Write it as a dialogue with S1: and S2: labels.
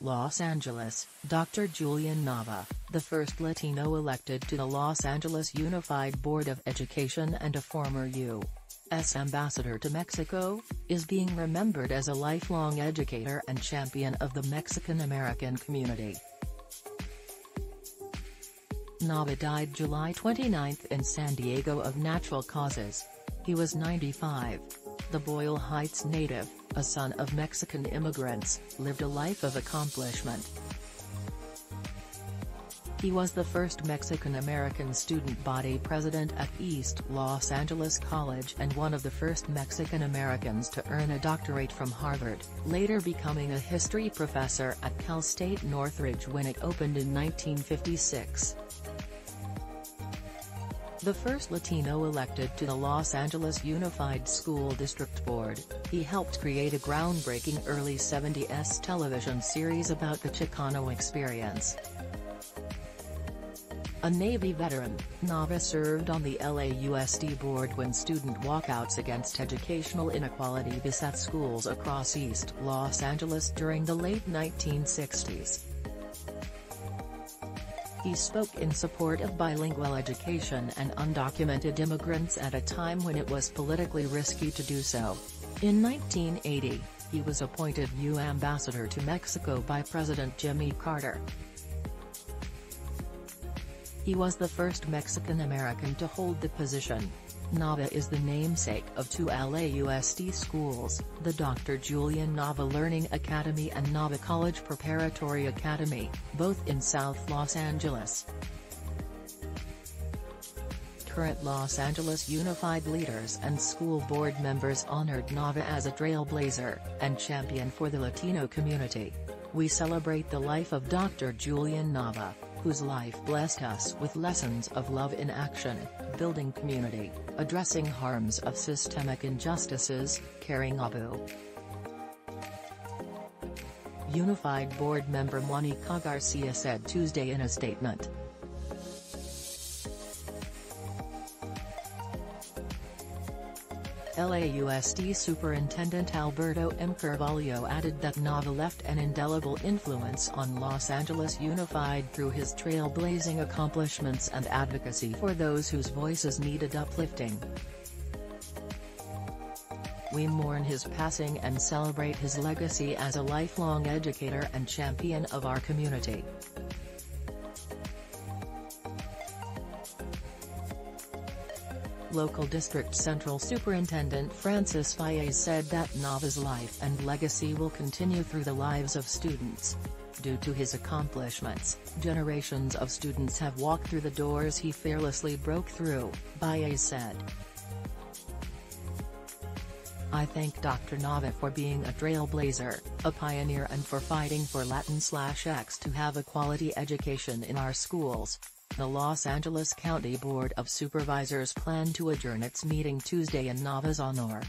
S1: Los Angeles, Dr. Julian Nava, the first Latino elected to the Los Angeles Unified Board of Education and a former U.S. ambassador to Mexico, is being remembered as a lifelong educator and champion of the Mexican-American community. Nava died July 29 in San Diego of natural causes. He was 95. The Boyle Heights native, a son of Mexican immigrants, lived a life of accomplishment. He was the first Mexican-American student body president at East Los Angeles College and one of the first Mexican-Americans to earn a doctorate from Harvard, later becoming a history professor at Cal State Northridge when it opened in 1956. The first Latino elected to the Los Angeles Unified School District Board, he helped create a groundbreaking early 70s television series about the Chicano experience. A Navy veteran, Nava served on the LAUSD board when student walkouts against educational inequality beset schools across East Los Angeles during the late 1960s. He spoke in support of bilingual education and undocumented immigrants at a time when it was politically risky to do so. In 1980, he was appointed U ambassador to Mexico by President Jimmy Carter. He was the first Mexican-American to hold the position. Nava is the namesake of two LAUSD schools, the Dr. Julian Nava Learning Academy and Nava College Preparatory Academy, both in South Los Angeles. Current Los Angeles Unified leaders and school board members honored Nava as a trailblazer and champion for the Latino community. We celebrate the life of Dr. Julian Nava, whose life blessed us with lessons of love in action, building community, addressing harms of systemic injustices, caring Abu. Unified Board member Monica Garcia said Tuesday in a statement. LAUSD Superintendent Alberto M. Carvalho added that Nava left an indelible influence on Los Angeles Unified through his trailblazing accomplishments and advocacy for those whose voices needed uplifting. We mourn his passing and celebrate his legacy as a lifelong educator and champion of our community. Local District Central Superintendent Frances Baez said that Nava's life and legacy will continue through the lives of students. Due to his accomplishments, generations of students have walked through the doors he fearlessly broke through, Baez said. I thank Dr. Nava for being a trailblazer, a pioneer and for fighting for Latin slash X to have a quality education in our schools. The Los Angeles County Board of Supervisors plan to adjourn its meeting Tuesday in Nava's honor.